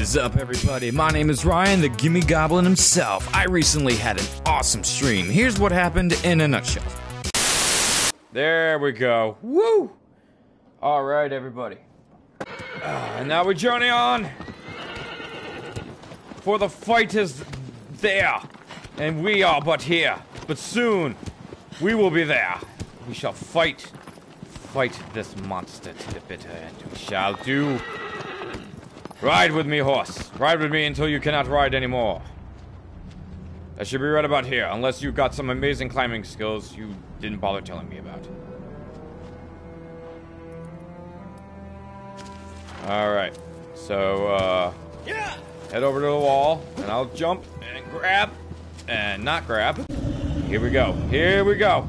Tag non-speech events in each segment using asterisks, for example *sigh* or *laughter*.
is up, everybody? My name is Ryan, the Gimme Goblin himself. I recently had an awesome stream. Here's what happened in a nutshell. There we go. Woo! All right, everybody. Uh, and now we journey on. For the fight is there, and we are but here. But soon, we will be there. We shall fight, fight this monster to the bitter end. We shall do. Ride with me, horse. Ride with me until you cannot ride anymore. That should be right about here, unless you've got some amazing climbing skills you didn't bother telling me about. Alright. So, uh... Yeah! Head over to the wall, and I'll jump and grab and not grab. Here we go. Here we go.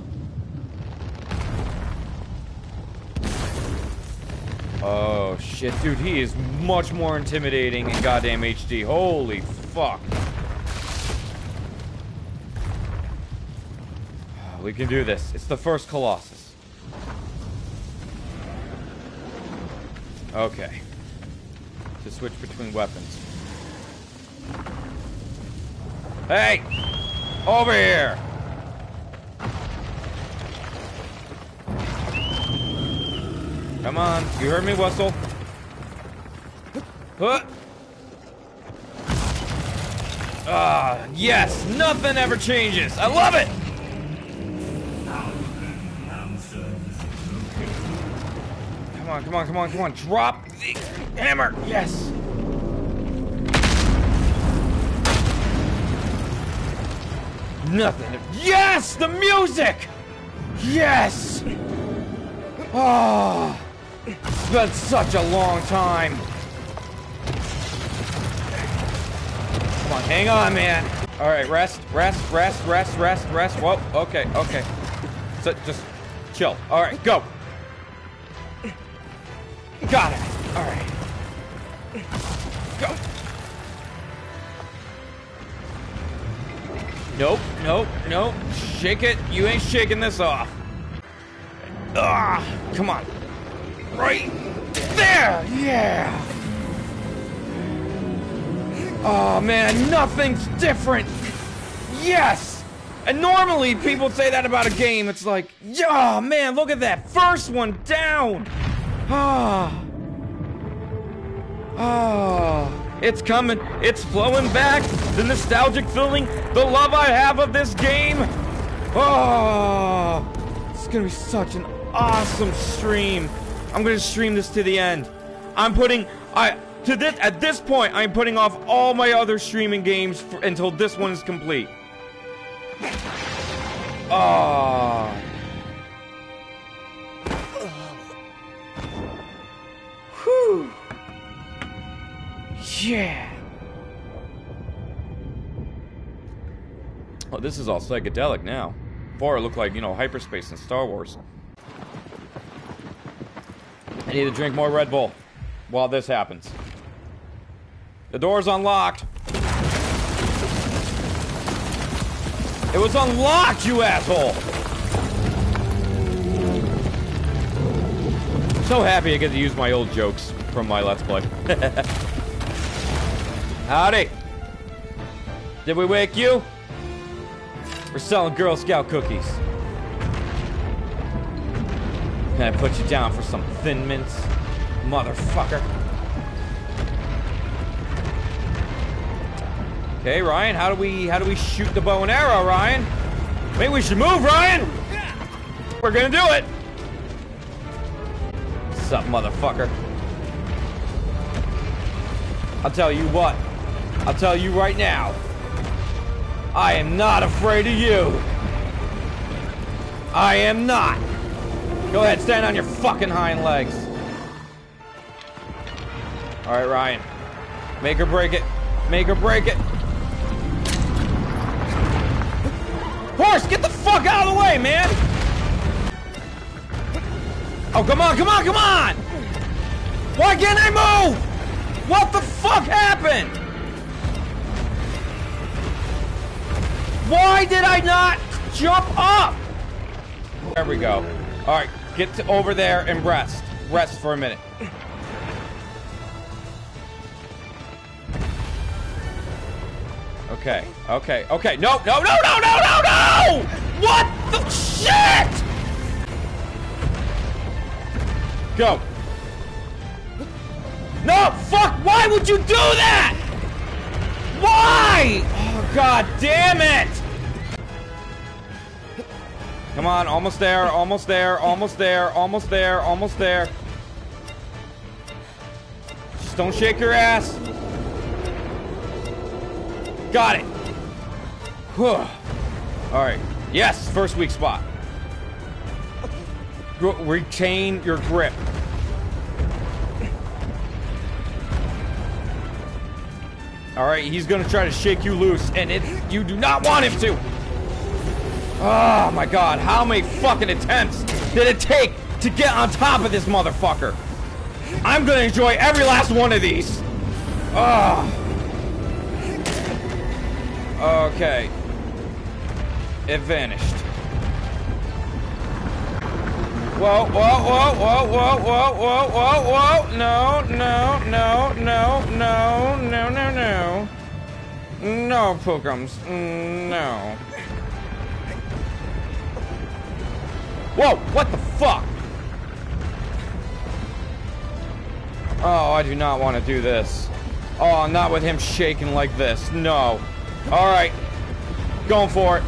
Oh shit, dude, he is much more intimidating in goddamn HD. Holy fuck. *sighs* We can do this. It's the first Colossus. Okay. To switch between weapons. Hey! Over here! Come on, you heard me whistle. Huh. Ah, yes, nothing ever changes. I love it. Come on, come on, come on, come on. Drop the hammer. Yes. Nothing. Yes, the music. Yes. Oh. It's been such a long time. Come on, hang on, man. All right, rest, rest, rest, rest, rest, rest. Whoa, okay, okay. So just chill. All right, go. Got it. All right. Go. Nope, nope, nope. Shake it. You ain't shaking this off. Ah, come on. Right there! Yeah! Oh man, nothing's different! Yes! And normally people say that about a game. It's like, oh man, look at that first one down! Ah. Oh. oh. It's coming. It's flowing back. The nostalgic feeling, the love I have of this game. Oh. It's gonna be such an awesome stream. I'm gonna stream this to the end. I'm putting I to this at this point I'm putting off all my other streaming games for, until this one is complete. Ah. Whew. Yeah. Oh, this is all psychedelic now. Before it looked like, you know, hyperspace in Star Wars. I need to drink more Red Bull while this happens. The door's unlocked. It was unlocked, you asshole! So happy I get to use my old jokes from my Let's Play. *laughs* Howdy! Did we wake you? We're selling Girl Scout cookies. Can I put you down for some thin mints? Motherfucker. Okay, Ryan, how do we how do we shoot the bow and arrow, Ryan? Maybe we should move, Ryan! We're gonna do it! What's up, motherfucker? I'll tell you what. I'll tell you right now. I am not afraid of you. I am not. Go ahead, stand on your fucking hind legs. All right, Ryan. Make or break it. Make or break it. Horse, get the fuck out of the way, man! Oh, come on, come on, come on! Why can't I move? What the fuck happened? Why did I not jump up? There we go. All right, get to over there and rest. Rest for a minute. Okay, okay, okay. No, no, no, no, no, no, no! What the shit? Go. No, fuck, why would you do that? Why? Oh, god damn it! Come on, almost there, almost there, almost there, almost there, almost there. Just don't shake your ass. Got it. Whew. Alright. Yes, first weak spot. Retain your grip. Alright, he's gonna try to shake you loose, and it you do not want him to! Oh my god, how many fucking attempts did it take to get on top of this motherfucker? I'm gonna enjoy every last one of these! Oh. Okay. It vanished. Whoa, whoa, whoa, whoa, whoa, whoa, whoa, whoa, whoa. No, no, no, no, no, no, no, no. No, pilgrims. No. Whoa, what the fuck? Oh, I do not want to do this. Oh, not with him shaking like this. No. Alright. Going for it.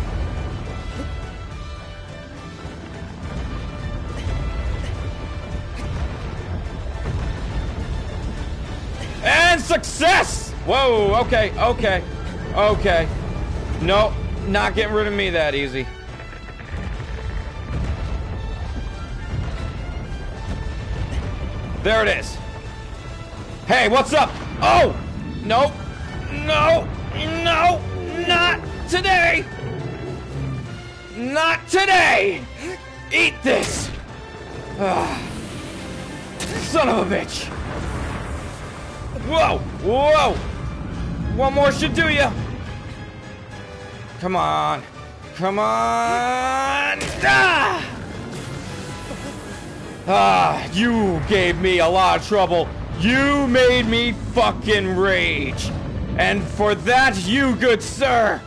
And success! Whoa, okay, okay, okay. Nope, not getting rid of me that easy. There it is. Hey, what's up? Oh! No! No! No! Not today! Not today! Eat this! Ah. Son of a bitch! Whoa! Whoa! One more should do ya! Come on! Come on! Ah! Ah, you gave me a lot of trouble. You made me fucking rage. And for that, you, good sir,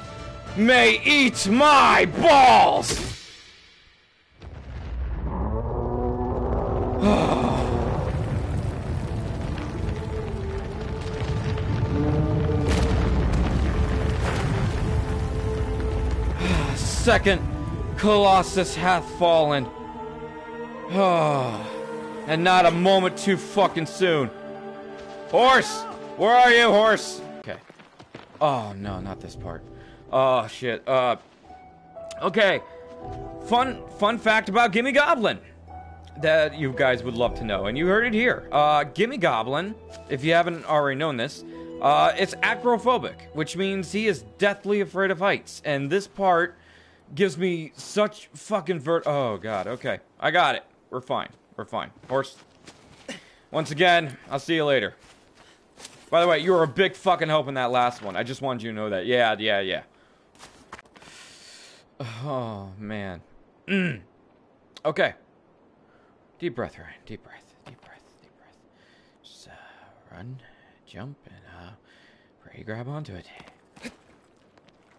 may eat my balls! *sighs* Second Colossus hath fallen. And not a moment too fucking soon. Horse! Where are you, horse? Okay. Oh, no, not this part. Oh, shit. Uh, okay. Fun, fun fact about Gimme Goblin that you guys would love to know, and you heard it here. Uh, Gimme Goblin, if you haven't already known this, uh, it's acrophobic, which means he is deathly afraid of heights. And this part gives me such fucking vert. Oh, God. Okay. I got it. We're fine. We're fine. Horse. Once again, I'll see you later. By the way, you were a big fucking help in that last one. I just wanted you to know that. Yeah, yeah, yeah. *sighs* Oh, man. Mm. Okay. Deep breath, Ryan. Deep breath. Deep breath. Deep breath. Just uh, run, jump, and uh, pray grab onto it.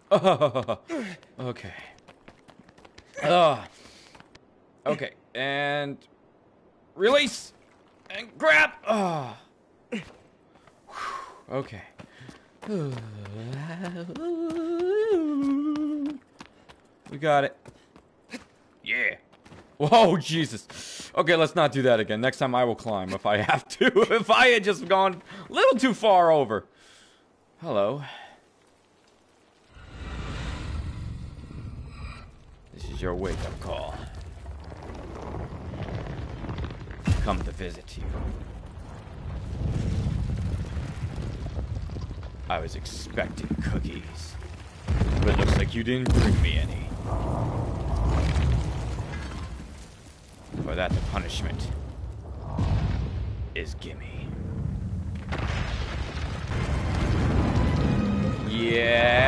Oh, *laughs* okay. Oh. Okay, and release and grab. Oh. Okay. *sighs* We got it. Yeah. Whoa, Jesus. Okay, let's not do that again. Next time I will climb if I have to. *laughs* if I had just gone a little too far over. Hello. This is your wake-up call. Come to visit you. I was expecting cookies. But it looks like you didn't bring me any. For that, the punishment is gimme. Yeah,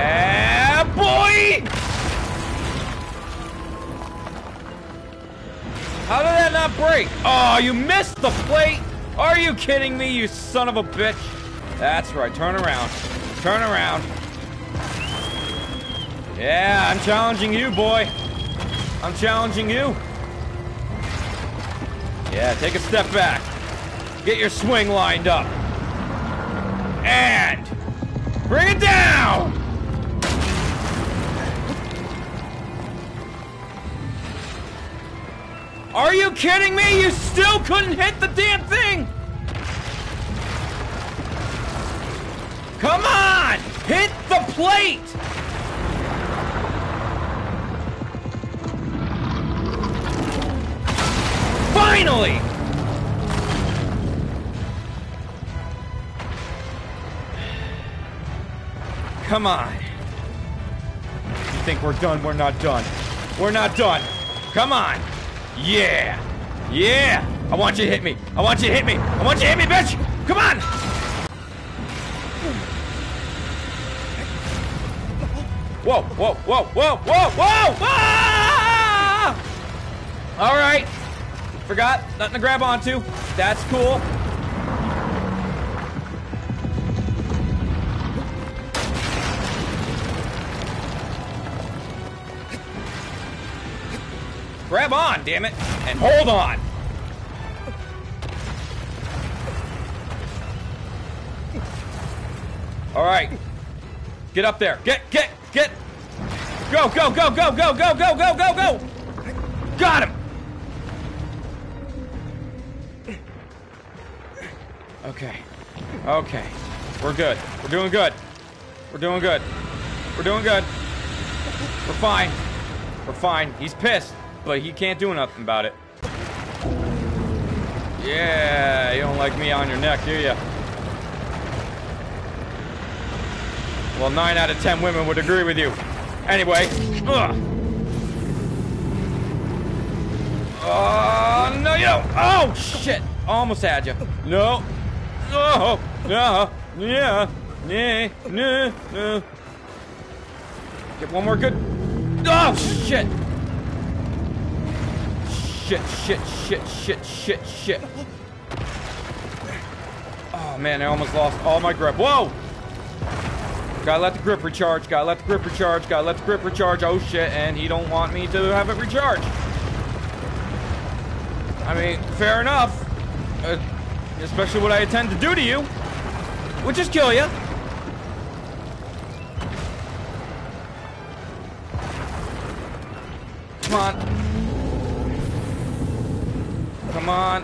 break? Oh, you missed the plate! Are you kidding me, you son of a bitch? That's right, turn around. Turn around. Yeah, I'm challenging you, boy. I'm challenging you. Yeah, take a step back. Get your swing lined up. And bring it down! Are you kidding me? You still couldn't hit the damn thing! Come on! Hit the plate! Finally! Come on. You think we're done? We're not done. We're not done. Come on. Yeah. Yeah. I want you to hit me. I want you to hit me. I want you to hit me, bitch. Come on. Whoa, whoa, whoa, whoa, whoa, whoa! Ah! All right. Forgot. Nothing to grab onto. That's cool. Grab on, damn it. And hold on. All right. Get up there. Get, get, get. Go, go, go, go, go, go, go, go, go, go. Got him. Okay. Okay. We're good. We're doing good. We're doing good. We're doing good. We're fine. We're fine. He's pissed, but he can't do nothing about it. Yeah, you don't like me on your neck, do you? Well, 9 out of 10 women would agree with you. Anyway. Ugh. Oh, no, you don't. Oh, shit. Almost had you. No. Oh, no. Yeah. Yeah. No. No. Get one more good. Oh, shit. Shit, shit, shit, shit, shit, shit. Oh, man, I almost lost all my grip. Whoa! Gotta let the grip recharge. Gotta let the grip recharge. Gotta let the grip recharge. Oh shit! And he don't want me to have it recharge. I mean, fair enough. Uh, especially what I intend to do to you, which is kill you. Come on. Come on.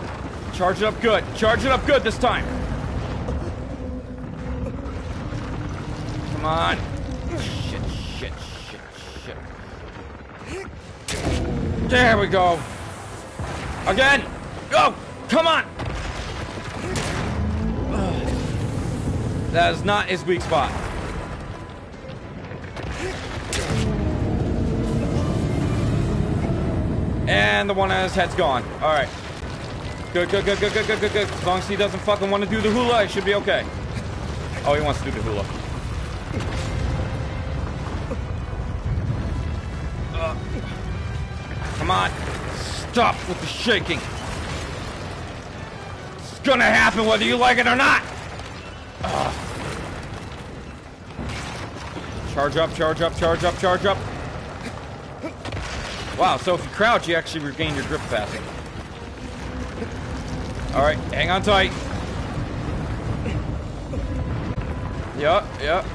Charge it up good. Charge it up good this time. Come on. Shit, shit, shit, shit. There we go. Again. Go. Come on. That is not his weak spot. And the one on his head's gone. All right. Good, good, good, good, good, good, good, good. As long as he doesn't fucking want to do the hula, it should be okay. Oh, he wants to do the hula. Uh, come on. Stop with the shaking. It's gonna happen whether you like it or not. Charge up, charge up, charge up, charge up. Wow, so if you crouch, you actually regain your grip faster. Alright, hang on tight. Yup, yup.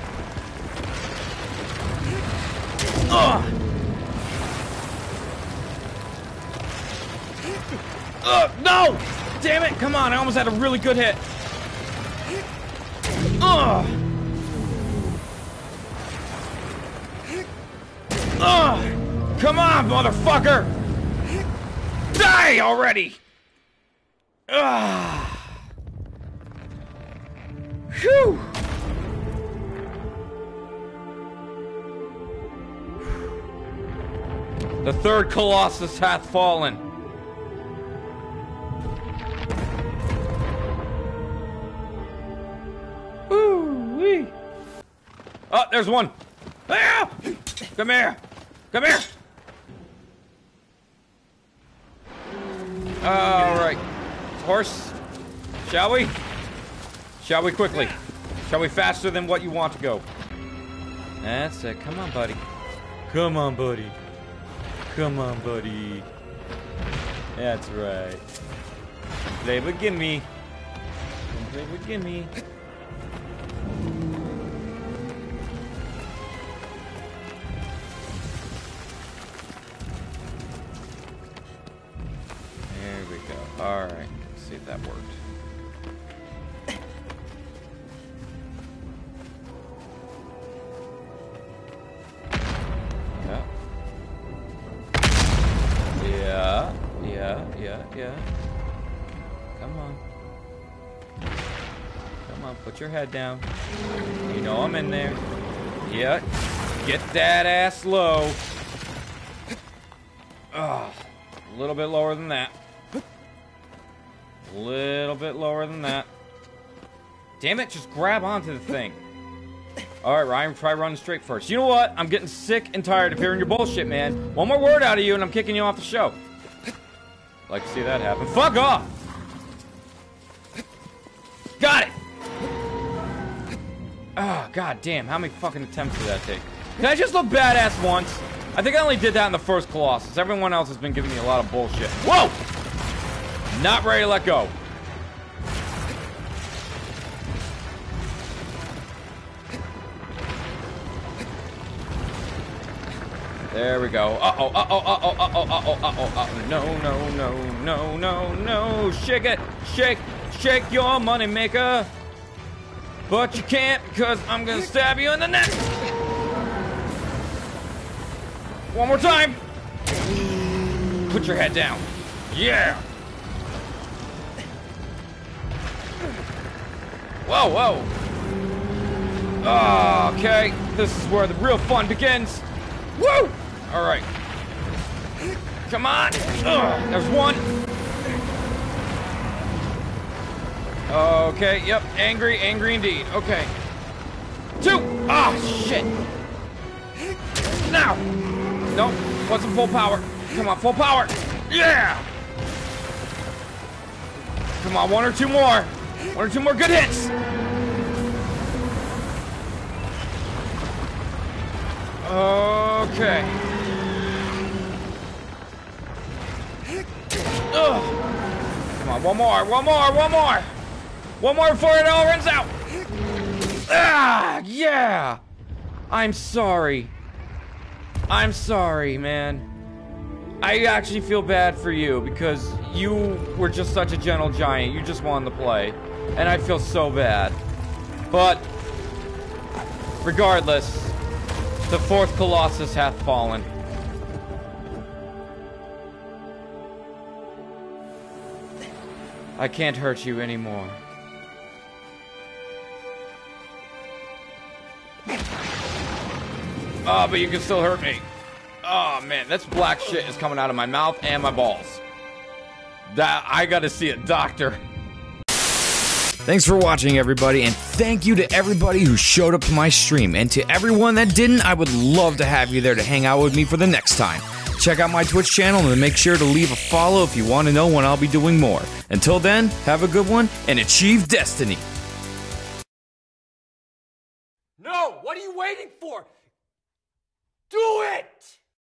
Ugh! Ugh, no! Damn it, come on, I almost had a really good hit. Ugh! Ugh! Come on, motherfucker! Die already! Ugh! Whew! The third Colossus hath fallen. Ooh-wee. Oh, there's one. Ah! Come here. Come here. Right. Horse, shall we? Shall we quickly? Shall we faster than what you want to go? That's it. Come on, buddy. Come on, buddy. Come on, buddy. That's right. Play with gimme. Play with gimme. There we go. Alright. Let's see if that worked. Yeah. Yeah. Yeah. Yeah. Yeah. Come on. Come on, put your head down. You know I'm in there. Yeah. Get that ass low. Ugh. A little bit lower than that. A little bit lower than that. Damn it, just grab onto the thing. Alright, Ryan, try running straight first. You know what? I'm getting sick and tired of hearing your bullshit, man. One more word out of you and I'm kicking you off the show. Like to see that happen. Fuck off! Got it! Ah, oh, god damn, how many fucking attempts did that take? Can I just look badass once? I think I only did that in the first Colossus. Everyone else has been giving me a lot of bullshit. Whoa! Not ready to let go. There we go. Uh-oh, uh-oh, uh-oh, uh-oh, uh-oh, uh-oh, uh-oh. No, no, no, no, no, no. Shake it. Shake, shake your money maker. But you can't because I'm gonna stab you in the neck. One more time. Put your head down. Yeah. Whoa, whoa. Oh, okay, this is where the real fun begins. Woo! All right. Come on. Ugh, there's one. Okay, yep. Angry, angry indeed. Okay. Two. Ah, oh, shit. Now. Nope. Wasn't full power. Come on, full power. Yeah. Come on, one or two more. One or two more good hits. Okay. Ugh. Come on, one more, one more, one more. One more before it all runs out. Ah, yeah. I'm sorry. I'm sorry, man. I actually feel bad for you because you were just such a gentle giant. You just wanted to play. And I feel so bad. But, regardless, the fourth Colossus hath fallen. I can't hurt you anymore. Oh, but you can still hurt me. Oh, man, that's black shit is coming out of my mouth and my balls. That I gotta see a doctor. Thanks for watching, everybody, and thank you to everybody who showed up to my stream. And to everyone that didn't, I would love to have you there to hang out with me for the next time. Check out my Twitch channel and make sure to leave a follow if you want to know when I'll be doing more. Until then, have a good one and achieve destiny. No! What are you waiting for? Do it!